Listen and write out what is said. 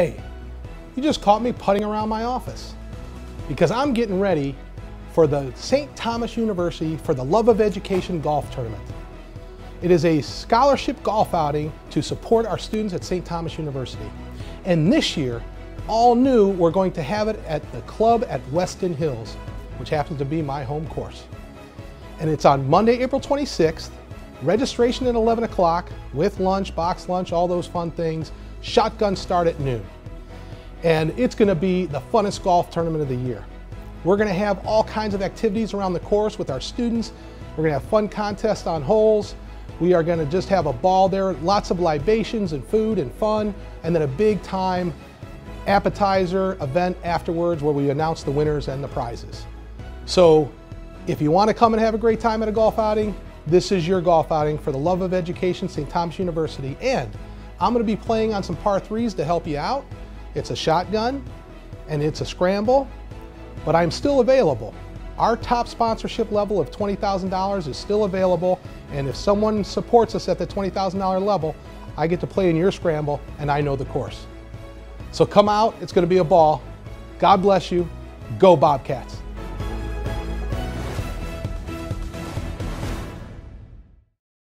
Hey, you just caught me putting around my office because I'm getting ready for the St. Thomas University for the Love of Education Golf Tournament. It is a scholarship golf outing to support our students at St. Thomas University. And this year, all new, we're going to have it at the club at Weston Hills, which happens to be my home course. And it's on Monday, April 26th. Registration at 11 o'clock with lunch, box lunch, all those fun things. Shotgun start at noon. And it's gonna be the funnest golf tournament of the year. We're gonna have all kinds of activities around the course with our students. We're gonna have fun contests on holes. We are gonna just have a ball there, lots of libations and food and fun, and then a big time appetizer event afterwards where we announce the winners and the prizes. So if you wanna come and have a great time at a golf outing, this is your golf outing for the love of education, St. Thomas University. And I'm gonna be playing on some par threes to help you out. It's a shotgun and it's a scramble, but I'm still available. Our top sponsorship level of $20,000 is still available, and if someone supports us at the $20,000 level, I get to play in your scramble, and I know the course. So come out, it's gonna be a ball. God bless you. Go Bobcats.